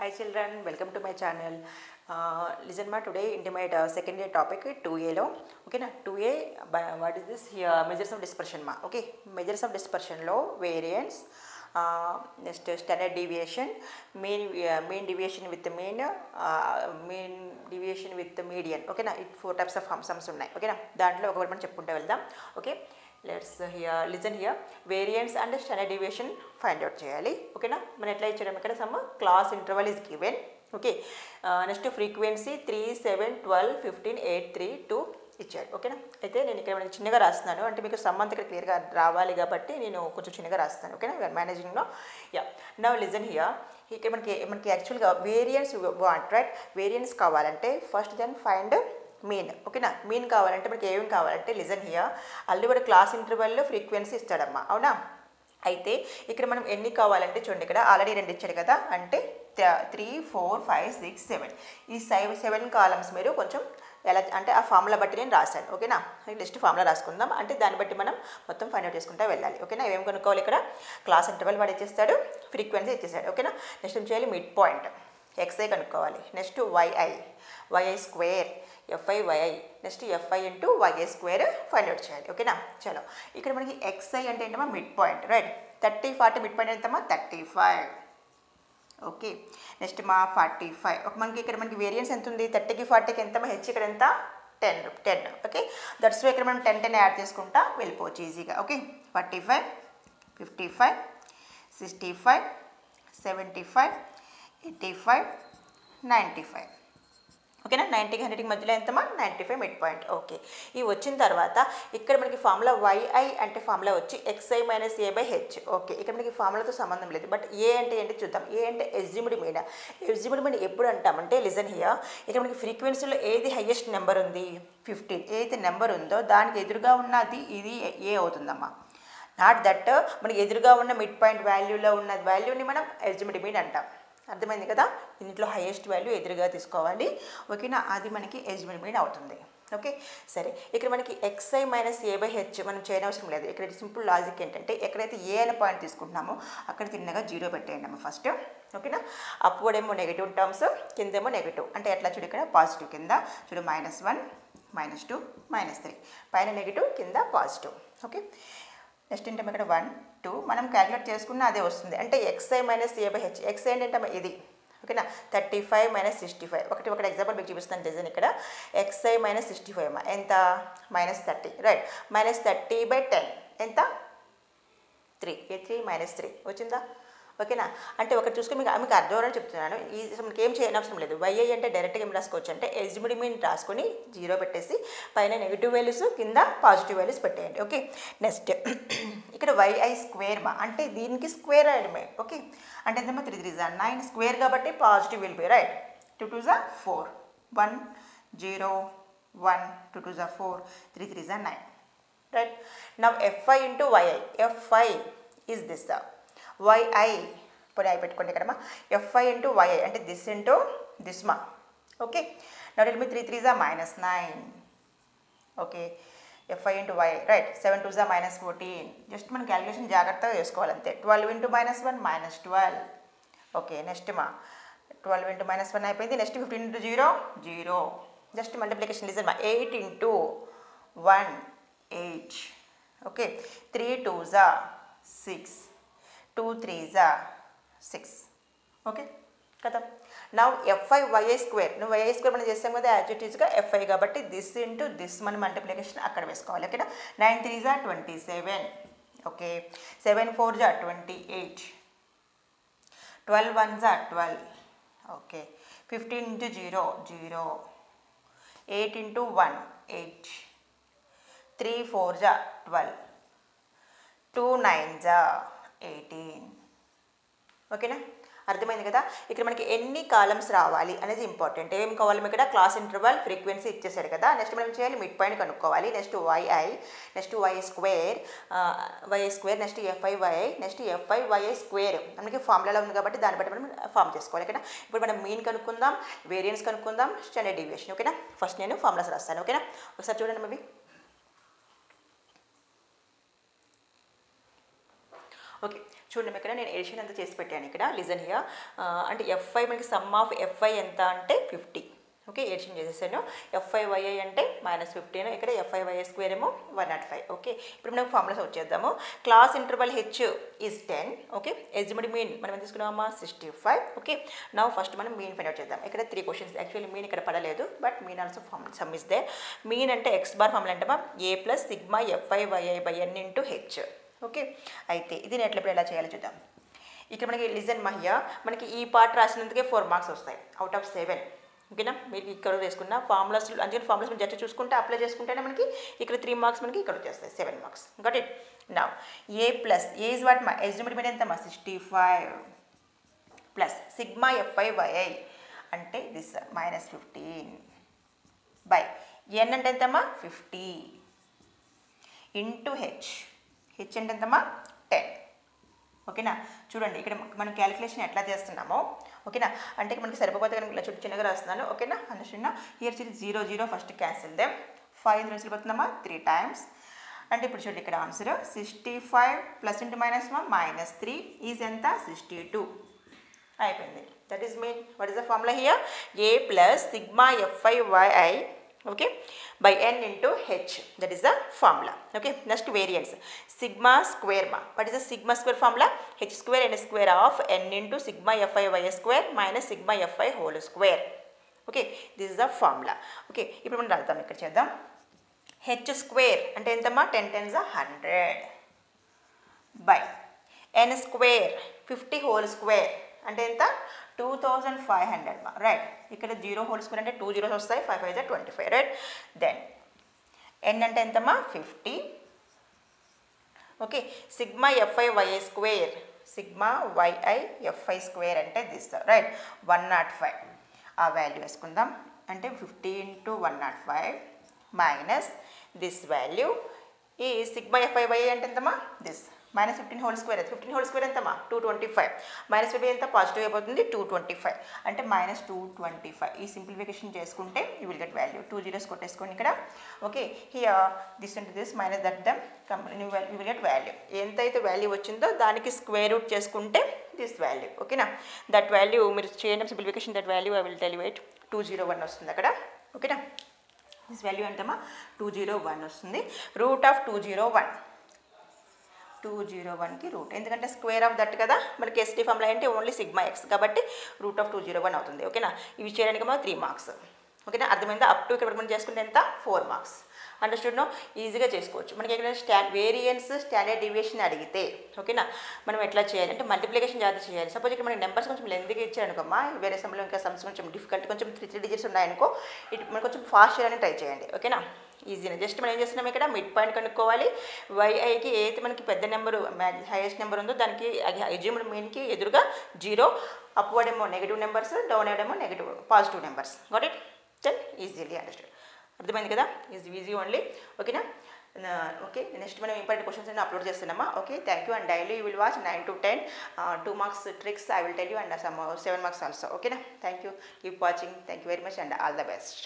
Hi children welcome to my channel లిజన్మా today intermediate second year topic two ఏలో ఓకేనా two A what is this measures of dispersion మా okay measures of డిస్పర్షన్లో variants next standard deviation mean mean deviation with mean mean deviation with median ఓకేనా it four types of sums ఉన్నాయి. ఓకేనా దాంట్లో ఒకటి మనం చెప్పుకుంటే వెళ్దాం. Okay let's hear listen here variance and standard deviation find out చేయాలి. ఓకేనా మనం ఎట్లా ఇచ్చడం ఇక్కడ sum? Class interval is given okay next frequency three seven twelve fifteen eight three two ఇచ్చాడు. ఓకేనా అయితే నేను ఇక్కడ చిన్నగా రాస్తున్నాను. అంటే మీకు సంబంధం ఇక్కడ క్లియర్గా రావాలి కాబట్టి నేను కొంచెం చిన్నగా రాస్తాను. ఓకేనా మేనేజింగ్లో యా నవ్ లిజన్ హియర్ ఇక్కడ మనకి మనకి యాక్చువల్గా వేరియన్స్ వాంట్ రైట్ వేరియన్స్ కావాలంటే ఫస్ట్ దెన్ ఫైండ్ మీన్ ఓకేనా మీన్ కావాలంటే మనకి ఏమేమి కావాలంటే లిజన్ హియర్ అల్లు కూడా క్లాస్ ఇంటర్వెల్లో ఫ్రీక్వెన్సీ ఇస్తాడమ్మా. అవునా? అయితే ఇక్కడ మనం ఎన్ని కావాలంటే చూడండి ఇక్కడ. ఆల్రెడీ రెండు ఇచ్చాడు కదా. అంటే three four five six seven ఈ సైవ్ సెవెన్ కాలమ్స్ మీరు కొంచెం ఎలా అంటే ఆ ఫార్ములా బట్టి నేను రాశాను. ఓకేనా నెక్స్ట్ ఫార్ములా రాసుకుందాం. అంటే దాన్ని బట్టి మనం మొత్తం ఫైండ్ అవుట్ చేసుకుంటా వెళ్ళాలి. ఓకేనా ఏమేమి కొనుక్కోవాలి ఇక్కడ? క్లాస్ ఇంటర్వెల్ వాడు ఇచ్చేస్తాడు. ఫ్రీక్వెన్సీ ఇచ్చేసాడు ఓకేనా నెక్స్ట్ ఏం చేయాలి? మిడ్ పాయింట్ ఎక్స్ఐ కనుక్కోవాలి. Next Y I Y I square F I Y I next F I into Y I square find out చేయాలి. ఓకేనా చలో. ఇక్కడ మనకి ఎక్స్ఐ అంటే ఏంటమ్మా? Mid point right thirty forty mid point ఎంతమ్మా? థర్టీ ఫైవ్ ఓకే నెక్స్ట్ మా forty five ఒక మనకి ఇక్కడ మనకి వేరియన్స్ ఎంత ఉంది? థర్టీకి ఫార్టీకి ఎంత? హెచ్ ఇక్కడ ఎంత? టెన్ టెన్ ఓకే దట్స్ ఇక్కడ మనం టెన్ టెన్ యాడ్ చేసుకుంటా వెళ్ళిపోవచ్చు ఈజీగా okay forty five fifty five sixty five seventy five eighty five ninety five ఓకేనా? నైంటీకి హండ్రెడ్కి మధ్యలో ఎంతమా ninety five mid point. Okay. ఇవి వచ్చిన తర్వాత ఇక్కడ మనకి ఫార్ములా వైఐ అంటే ఫార్ములా వచ్చి X I minus A by H. Okay. ఇక్కడ మనకి ఫార్ములాతో సంబంధం లేదు. బట్ ఏ అంటే ఏంటి చూద్దాం. ఏ అంటే ఎస్జిముడ్ మీడ ఎస్జిముడ్ మీడ ఎప్పుడు అంటామంటే లిజన్ హియర్. ఇక్కడ మనకి ఫ్రీక్వెన్సీలో ఏది హయ్యెస్ట్ నెంబర్ ఉంది? ఫిఫ్టీన్. ఏదైతే నెంబర్ ఉందో దానికి ఎదురుగా ఉన్నది ఇది ఏ అవుతుందమ్మా? Not that. మనకి ఎదురుగా ఉన్న మిడ్ పాయింట్ వాల్యూలో ఉన్న వాల్యూని మనం ఎస్జిమిడ్ మీడ్ అంటాం. అర్థమైంది కదా? దీంట్లో హైయెస్ట్ వాల్యూ ఎదురుగా తీసుకోవాలి. ఓకేనా? అది మనకి ఎజ్మెంట్ అవుతుంది. ఓకే? సరే. ఇక్కడ మనకి X I minus A by H మనం చేయనవసరం లేదు. ఇక్కడ సింపుల్ లాజిక్ ఏంటంటే ఎక్కడైతే ఏ అనే పాయింట్ తీసుకుంటున్నామో అక్కడ తిన్నగా జీరో పెట్టేయండి అమ్మ ఫస్ట్ ఓకేనా? అప్పుడు ఏమో నెగిటివ్ టర్మ్స్ కిందేమో నెగిటివ్ అంటే ఎట్లా చూడు ఇక్కడ? పాజిటివ్ కింద. చూడు minus one minus two minus three పైన నెగిటివ్ కింద పాజిటివ్ ఓకే? నెక్స్ట్ ఏంటంటే ఇక్కడ? వన్ టూ మనం క్యాలిక్యులేట్ చేసుకున్న అదే వస్తుంది. అంటే X I minus A by H X ఏంటంటే ఇది. ఓకేనా? Thirty five minus sixty five ఒకటి ఒకటి ఎగ్జాంపుల్ మీకు చూపిస్తాను డిజైన్ ఇక్కడ. X I minus sixty five ఎంత? Minus thirty right minus thirty by ten ఎంత? త్రీ ఏ త్రీ మైనస్ త్రీ వచ్చిందా? ఓకేనా? అంటే ఒకటి చూసుకుని మీకు మీకు అర్థం చెప్తున్నాను. ఈ మనకి ఏం చేయని అవసరం లేదు. వైఐ అంటే డైరెక్ట్గా ఏం రాసుకోవచ్చు అంటే ఎస్జిమిడి మీన్ రాసుకొని జీరో పెట్టేసి పైన నెగిటివ్ వాల్యూస్ కింద పాజిటివ్ వాల్యూస్ పెట్టేయండి. ఓకే? నెక్స్ట్ ఇక్కడ వైఐ స్క్వేర్ మా. అంటే దీనికి స్క్వేర్ అయ్యడమే ఓకే? అంటే ఎంతమ్మా త్రీ త్రీ జా నైన్ స్క్వేర్ కాబట్టి positive will be right two two జా four one zero one two two జా ఫోర్ త్రీ త్రీ జా nine right now FI into YI FI is this YI పోనీ I పెట్టుకోండి ఇక్కడమ్మా ఎఫ్ఐ ఇంటూ వైఐ అంటే this into దిస్మా okay నట్ మీ త్రీ త్రీ జా minus nine okay FI into Y right seven two జా మైనస్ ఫోర్టీన్ జస్ట్ మనం క్యాలిక్యులేషన్ జాగ్రత్తగా చేసుకోవాలి అంతే. Twelve into minus one minus twelve okay next మా. ట్వెల్వ్ ఇంటూ మైనస్ వన్ అయిపోయింది. Next fifteen into zero zero just multiplication listen మా. Eight into one eight okay three two జా six two three జా six okay కదా? నా f i yi square నువ్వు yi square మనం చేస్తాం కదా యాజిటీజ్గా ఎఫ్ఐ కాబట్టి దిస్ ఇంటూ దిస్ మన మల్టిప్లికేషన్ అక్కడ వేసుకోవాలి. ఓకేనా నైన్ త్రీ జా twenty seven okay seven four జా ట్వంటీ ఎయిట్ ట్వెల్వ్ వన్ జా twelve okay fifteen into zero zero eight into one eight three four జా ట్వెల్వ్ టూ నైన్ జా ఎయిటీన్ ఓకేనా అర్థమైంది కదా? ఇక్కడ మనకి ఎన్ని కాలమ్స్ రావాలి అనేది ఇంపార్టెంట్ ఏం కావాలి ఇక్కడ? క్లాస్ ఇంటర్వల్ ఫ్రీక్వెన్సీ ఇచ్చేసాడు కదా? నెక్స్ట్ మనం చేయాలి? మిడ్ పాయింట్ కనుక్కోవాలి. Next Y I next Y square Y square next F I Y I next F I Y I square మనకి ఫార్ములాలో ఉంది కాబట్టి దాన్ని బట్టి మనం ఫామ్ చేసుకోవాలి. ఓకేనా ఇప్పుడు మనం మీన్ కనుక్కుందాం వేరియన్స్ కనుక్కుందాం స్టాండర్డ్ డివియేషన్ ఓకేనా ఫస్ట్ నేను ఫార్ములాస్ రాస్తాను. ఓకేనా ఒకసారి చూడండి మేబీ. ఓకే. చూడండి ఇక్కడ నేను ఎడిషన్ ఎంత చేసి పెట్టాను ఇక్కడ. లిజన్ హియర్ అంటే ఎఫ్ఐ మనకి సమ్ ఆఫ్ ఎఫ్ఐ ఎంత అంటే ఫిఫ్టీ ఓకే ఎడిషన్ చేసేసాను. ఎఫ్ఐ వైఐ అంటే మైనస్ ఫిఫ్టీన్ ఇక్కడ F I Y I square ఏమో వన్ నాట్ ఫైవ్ ఓకే ఇప్పుడు మనం formulas వచ్చేద్దాము class interval H is ten okay ఎస్జిమిడి mean మనం ఏం తీసుకున్నామా సిక్స్టీ ఫైవ్ ఓకే నా ఫస్ట్ మనం మీన్ ఫైండ్ అవుట్ చేద్దాం. ఇక్కడ త్రీ క్వశ్చన్స్ యాక్చువల్లీ మీన్ ఇక్కడ పడలేదు but mean also form sum is the mean అంటే ఎక్స్ బార్ ఫార్ములా అంటే A plus sigma F I Y I by N into H okay? అయితే ఇది నేను ఎట్లా ఎలా చేయాలో చూద్దాం. ఇక్కడ మనకి లిజన్ మహియా మనకి ఈ పార్ట్ రాసినందుకే ఫోర్ మార్క్స్ వస్తాయి అవుట్ ఆఫ్ సెవెన్ ఓకేనా? మీరు ఇక్కడ వేసుకున్న ఫార్ములాస్ అందుకని ఫార్ములాస్ మీరు జస్ట్ చూసుకుంటే అప్లై చేసుకుంటేనే మనకి ఇక్కడ త్రీ మార్క్స్ మనకి ఇక్కడ వచ్చేస్తాయి సెవెన్ మార్క్స్ గట్ ఇట్ నా A plus A is what మా ఎస్టిమేట్ ఎంత మా sixty five plus sigma F I Y I అంటే this minus fifteen by N అంటే ఎంతమ్మా ఫిఫ్టీ ఇంటూ హెచ్ హెచ్ అంటే ఎంతమ్మా టెన్ ఓకేనా? చూడండి ఇక్కడ మనం క్యాలిక్యులేషన్ ఎట్లా చేస్తున్నామో ఓకేనా? అంటే మనకి సరిపోతే కనుక ఇలా చుట్టూ చిన్నగా రాస్తున్నాను ఓకేనా? అనుషున్న ఇయర్ చిన్న zero zero first cancel them five ఇందులో సరిపోతుందమ్మా? త్రీ టైమ్స్ అంటే ఇప్పుడు చూడండి ఇక్కడ answer sixty five plus into minus one minus three is ఎంత సిక్స్టీ టూ అయిపోయింది that is mean what is the formula here A plus sigma F I Y I okay by N into H that is the formula okay next variance sigma square మా what is the sigma square formula H square N square of N into sigma F I Y square minus sigma F I whole square okay this is the formula okay ఇప్పుడు మనం రాద్దాం. ఇక్కడ చేద్దాం. H square అంటే ఎంతమ్మా? Ten tens hundred by N square fifty whole square అంటే ఎంత? Two thousand five hundred మా. రైట్ ఇక్కడ జీరో హోల్ స్క్వేర్ అంటే టూ జీరోస్ వస్తాయి five five twenty five right then N అంటే ఎంతమ్మా? Fifty okay sigma F I Y I square sigma Y I F I square అంటే this right one nought five ఆ value వేసుకుందాం. అంటే fifty into one nought five minus this value ఈ sigma F I Y I అంటే ఎంతమ్మా? This minus fifteen whole square fifteen whole square ఎంతమా two twenty five minus fifty ఎంత? Positive అయిపోతుంది two twenty five అంటే minus two twenty five ఈ simplification చేసుకుంటే you will get value two zeros కొట్టేసుకోండి ఇక్కడ. Okay here this into this minus that then you will get value ఎంతైతే value వచ్చిందో దానికి square root చేసుకుంటే దిస్ వాల్యూ ఓకేనా that value మీరు చేయండి simplification that value I will డెలివేట్ two zero one వస్తుంది అక్కడ. ఓకేనా దిస్ వాల్యూ ఎంతమా టూ జీరో వన్ వస్తుంది. Root of two zero one two zero వన్కి రూట్. ఎందుకంటే స్క్వేర్ ఆఫ్ దట్ కదా మనకి ఎస్టీ ఫామ్లో అంటే ఓన్లీ సిగ్మా ఎక్స్ కాబట్టి root of two zero one అవుతుంది. ఓకేనా? ఇవి చేయడానికి మనం త్రీ మార్క్స్ ఓకేనా? అర్థమైందా? అప్ టు ఇక్కడ మనం చేసుకుంటే ఎంత? ఫోర్ మార్క్స్ అండర్స్టూడ్ నో ఈజీగా చేసుకోవచ్చు. మనకి ఎక్కడ స్టా వేరియన్స్ స్టాండర్డ్ డివియేషన్ అడిగితే ఓకేనా? మనం ఎట్లా చేయాలి? అంటే మల్టిప్లికేషన్ జాగ్రత్త చేయాలి. సపోజ్ ఇక్కడ మనకి నెంబర్స్ కొంచెం లెందిగా ఇచ్చారనుకోమ్మా. వేరే సమయంలో ఇంకా సమ్స్ కొంచెం డిఫికల్ట్ కొంచెం త్రీ త్రీ డిజిట్స్ ఉన్నాయనుకో ఇటు మనం కొంచెం ఫాస్ట్ చేయాలని ట్రై చేయండి. ఓకేనా? ఈజీనే. జస్ట్ మనం ఏం చేస్తున్నాం ఇక్కడ? మిడ్ పాయింట్ కనుక్కోవాలి. వైఐకి ఏదైతే మనకి పెద్ద నెంబరు హైయెస్ట్ నెంబర్ ఉందో దానికి ఎజ్యూమ్డ్ మీన్కి ఎదురుగా జీరో అప్వర్డ్ ఏమో నెగిటివ్ నెంబర్స్ డౌన్ ఏమో negative positive numbers got it then easily understood అర్థమైంది కదా? ఈజ్ ఈజీ ఓన్లీ ఓకేనా ఓకే నెక్స్ట్ మనం ఇంపార్టెంట్ క్వశ్చన్స్ అన్ని అప్లోడ్ చేస్తున్నామా? Okay thank you and daily you will watch nine to ten two marks tricks I will tell you and some seven marks also ఓకేనా thank you keep watching thank you very much and all the best